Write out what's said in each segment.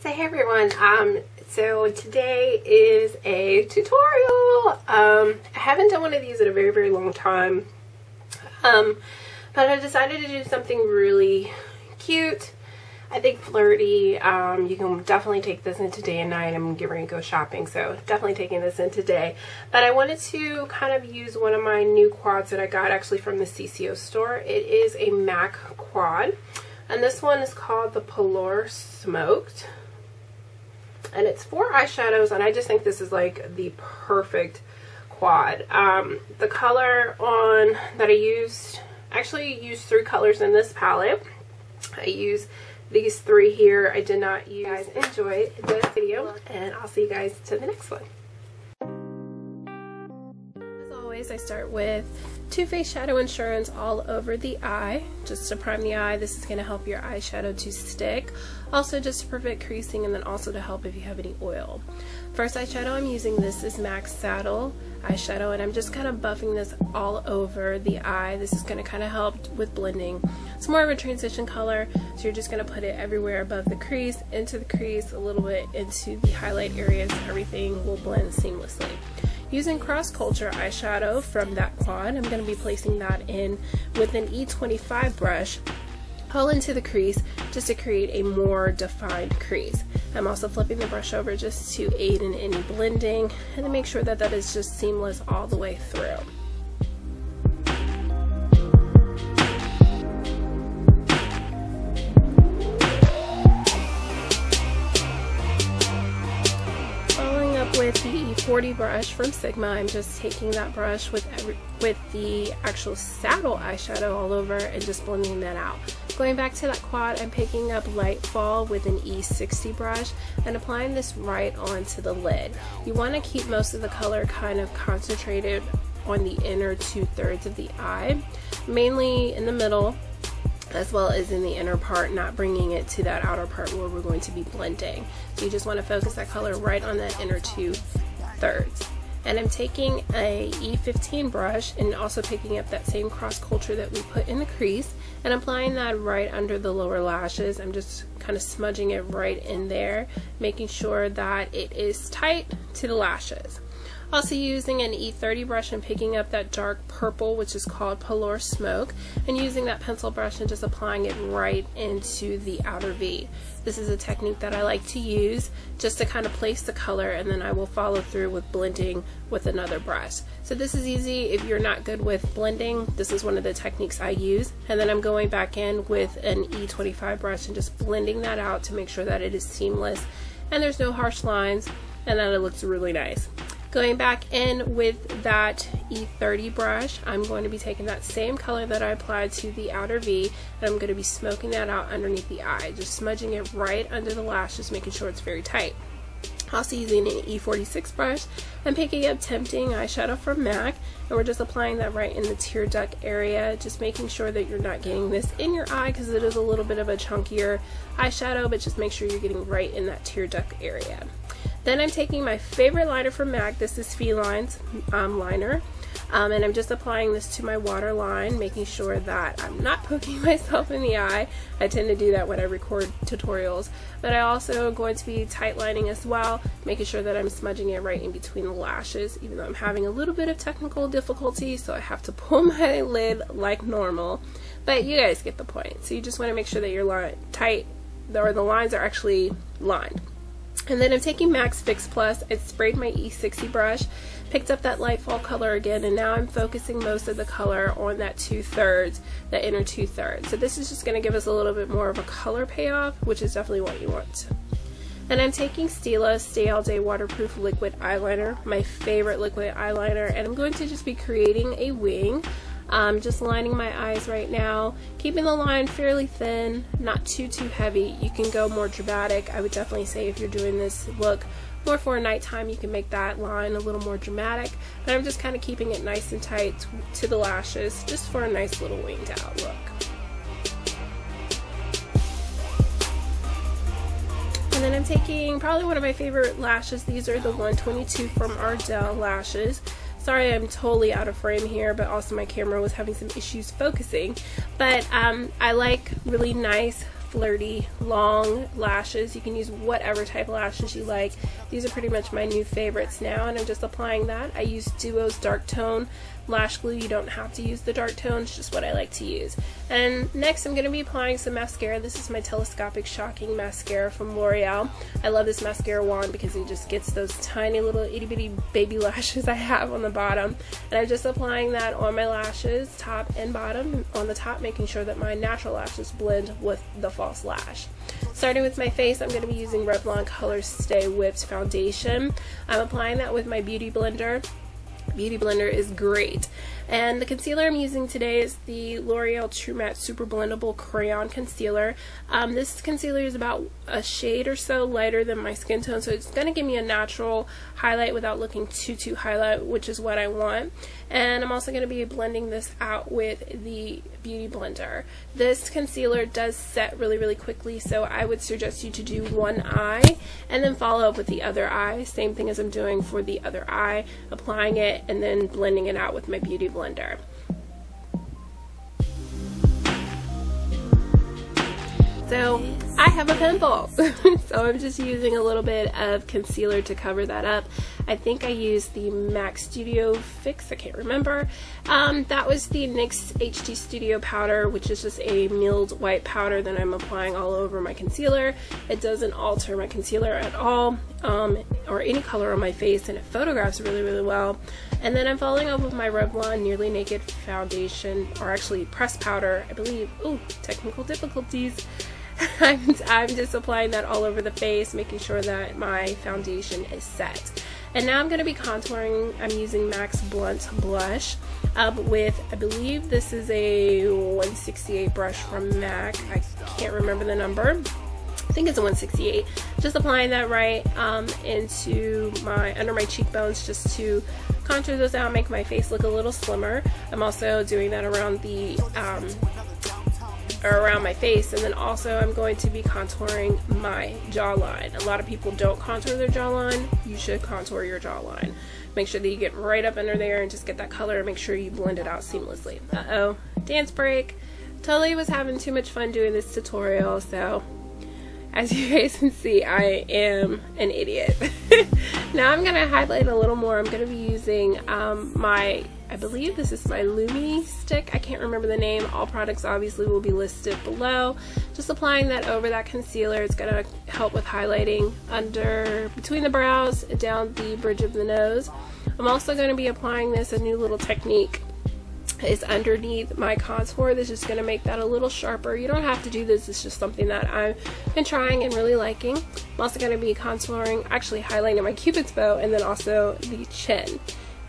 So hey everyone, um, so today is a tutorial. Um, I haven't done one of these in a very, very long time. Um, but I decided to do something really cute. I think flirty. Um, you can definitely take this into day and night. I'm getting ready to go shopping, so definitely taking this in today. But I wanted to kind of use one of my new quads that I got actually from the CCO store. It is a MAC quad. And this one is called the Parlor Smoked and it's four eyeshadows and I just think this is like the perfect quad. Um, the color on that I used, actually used three colors in this palette. I use these three here. I did not use. guys enjoy this video and I'll see you guys to the next one. As always, I start with Too Faced Shadow Insurance all over the eye. Just to prime the eye, this is going to help your eyeshadow to stick. Also just to prevent creasing and then also to help if you have any oil. First eyeshadow I'm using this is MAC Saddle eyeshadow and I'm just kind of buffing this all over the eye. This is going to kind of help with blending. It's more of a transition color so you're just going to put it everywhere above the crease, into the crease, a little bit into the highlight areas. Everything will blend seamlessly. Using Cross Culture eyeshadow from that quad, I'm going to be placing that in with an E25 brush all into the crease just to create a more defined crease. I'm also flipping the brush over just to aid in any blending and to make sure that that is just seamless all the way through. Brush from Sigma, I'm just taking that brush with every, with the actual saddle eyeshadow all over and just blending that out. Going back to that quad, I'm picking up Lightfall with an E60 brush and applying this right onto the lid. You want to keep most of the color kind of concentrated on the inner two-thirds of the eye, mainly in the middle as well as in the inner part, not bringing it to that outer part where we're going to be blending. So you just want to focus that color right on that inner two thirds. And I'm taking a E15 brush and also picking up that same cross culture that we put in the crease and applying that right under the lower lashes. I'm just kind of smudging it right in there, making sure that it is tight to the lashes. Also using an E30 brush and picking up that dark purple, which is called Parlor Smoke, and using that pencil brush and just applying it right into the outer V. This is a technique that I like to use just to kind of place the color and then I will follow through with blending with another brush. So this is easy if you're not good with blending. This is one of the techniques I use. And then I'm going back in with an E25 brush and just blending that out to make sure that it is seamless and there's no harsh lines and that it looks really nice. Going back in with that E30 brush, I'm going to be taking that same color that I applied to the outer V and I'm going to be smoking that out underneath the eye, just smudging it right under the lash, just making sure it's very tight. Also using an E46 brush and picking up Tempting eyeshadow from MAC and we're just applying that right in the tear duct area just making sure that you're not getting this in your eye because it is a little bit of a chunkier eyeshadow but just make sure you're getting right in that tear duct area. Then I'm taking my favorite liner from MAC. This is Felines um, liner. Um, and I'm just applying this to my waterline, making sure that I'm not poking myself in the eye. I tend to do that when I record tutorials. But I also am going to be tight lining as well, making sure that I'm smudging it right in between the lashes, even though I'm having a little bit of technical difficulty, so I have to pull my lid like normal. But you guys get the point. So you just want to make sure that your line tight, or the lines are actually lined. And then I'm taking MAC's Fix Plus. I sprayed my E60 brush, picked up that Lightfall color again, and now I'm focusing most of the color on that two-thirds, that inner two-thirds. So this is just going to give us a little bit more of a color payoff, which is definitely what you want. And I'm taking Stila Stay All Day Waterproof Liquid Eyeliner, my favorite liquid eyeliner, and I'm going to just be creating a wing um, just lining my eyes right now, keeping the line fairly thin, not too, too heavy. You can go more dramatic. I would definitely say if you're doing this look more for a nighttime, you can make that line a little more dramatic. But I'm just kind of keeping it nice and tight to the lashes, just for a nice little winged out look. And then I'm taking probably one of my favorite lashes. These are the 122 from Ardell lashes. Sorry I'm totally out of frame here, but also my camera was having some issues focusing. But um, I like really nice flirty long lashes. You can use whatever type of lashes you like. These are pretty much my new favorites now, and I'm just applying that. I use Duo's Dark Tone lash glue. You don't have to use the dark tone, it's just what I like to use. And next I'm going to be applying some mascara. This is my Telescopic Shocking Mascara from L'Oreal. I love this mascara wand because it just gets those tiny little itty bitty baby lashes I have on the bottom. And I'm just applying that on my lashes, top and bottom. On the top, making sure that my natural lashes blend with the false lash. Starting with my face, I'm going to be using Revlon Color Stay Whipped Foundation. I'm applying that with my Beauty Blender. Beauty Blender is great. And the concealer I'm using today is the L'Oreal True Match Super Blendable Crayon Concealer. Um, this concealer is about a shade or so lighter than my skin tone, so it's going to give me a natural highlight without looking too, too highlight, which is what I want. And I'm also going to be blending this out with the Beauty Blender. This concealer does set really, really quickly, so I would suggest you to do one eye and then follow up with the other eye. Same thing as I'm doing for the other eye, applying it and then blending it out with my Beauty Blender blender. So I have a pimple. so I'm just using a little bit of concealer to cover that up. I think I used the MAC Studio Fix, I can't remember. Um, that was the NYX HD Studio powder, which is just a milled white powder that I'm applying all over my concealer. It doesn't alter my concealer at all um, or any color on my face and it photographs really, really well. And then I'm following up with my Revlon Nearly Naked Foundation, or actually press powder, I believe. Oh, technical difficulties. I'm just applying that all over the face, making sure that my foundation is set. And now I'm going to be contouring. I'm using MAC's Blunt Blush up with, I believe this is a 168 brush from MAC. I can't remember the number. I think it's a 168. Just applying that right um, into my under my cheekbones just to contour those out, make my face look a little slimmer. I'm also doing that around the um, around my face and then also I'm going to be contouring my jawline. A lot of people don't contour their jawline. You should contour your jawline. Make sure that you get right up under there and just get that color and make sure you blend it out seamlessly. Uh-oh, dance break. Totally was having too much fun doing this tutorial, so as you guys can see, I am an idiot. now I'm to highlight a little more. I'm to be using um, my I believe this is my Lumi stick. I can't remember the name. All products obviously will be listed below. Just applying that over that concealer. It's to help with highlighting under, between the brows, down the bridge of the nose. I'm also to be applying this, a new little technique is underneath my contour. This is going to make that a little sharper. You don't have to do this. It's just something that I've been trying and really liking. I'm also going to be contouring, actually highlighting my cupid's bow and then also the chin.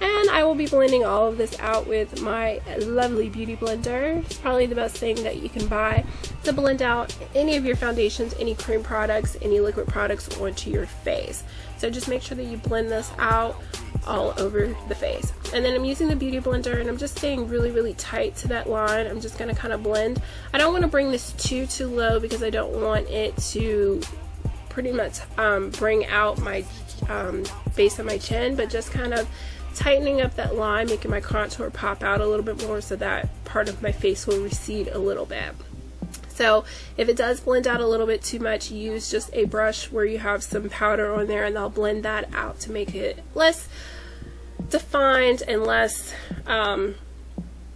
And I will be blending all of this out with my lovely beauty blender. It's probably the best thing that you can buy to blend out any of your foundations, any cream products, any liquid products onto your face. So just make sure that you blend this out all over the face. And then I'm using the beauty blender and I'm just staying really, really tight to that line. I'm just going to kind of blend. I don't want to bring this too, too low because I don't want it to pretty much um, bring out my um, base of my chin, but just kind of tightening up that line, making my contour pop out a little bit more so that part of my face will recede a little bit. So if it does blend out a little bit too much, use just a brush where you have some powder on there and I'll blend that out to make it less defined and less um,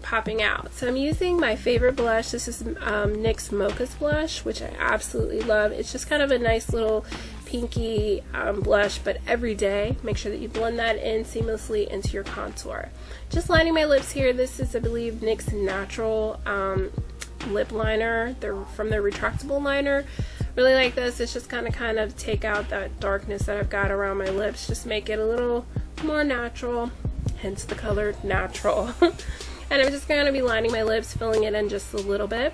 popping out. So I'm using my favorite blush. This is um, NYX Mocha's blush, which I absolutely love. It's just kind of a nice little pinky um, blush, but every day. Make sure that you blend that in seamlessly into your contour. Just lining my lips here. This is, I believe, NYX Natural um, Lip Liner. They're from their retractable liner. Really like this. It's just kind of kind of take out that darkness that I've got around my lips. Just make it a little more natural. Hence the color natural. and I'm just going to be lining my lips, filling it in just a little bit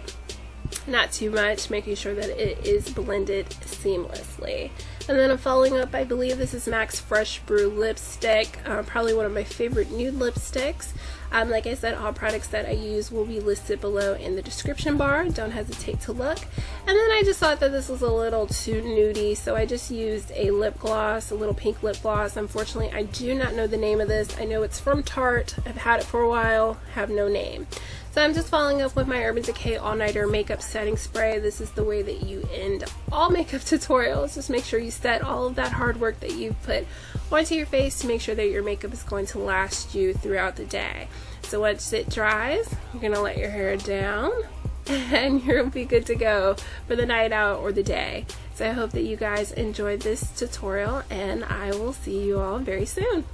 not too much, making sure that it is blended seamlessly. And then I'm following up, I believe this is MAC's Fresh Brew lipstick, uh, probably one of my favorite nude lipsticks. Um, like I said, all products that I use will be listed below in the description bar. Don't hesitate to look. And then I just thought that this was a little too nudie, so I just used a lip gloss, a little pink lip gloss. Unfortunately, I do not know the name of this. I know it's from Tarte. I've had it for a while, have no name. So I'm just following up with my Urban Decay All Nighter Makeup Setting Spray. This is the way that you end all makeup tutorials. Just make sure you set all of that hard work that you've put onto your face to make sure that your makeup is going to last you throughout the day. So once it dries, you're going to let your hair down and you'll be good to go for the night out or the day. So I hope that you guys enjoyed this tutorial and I will see you all very soon.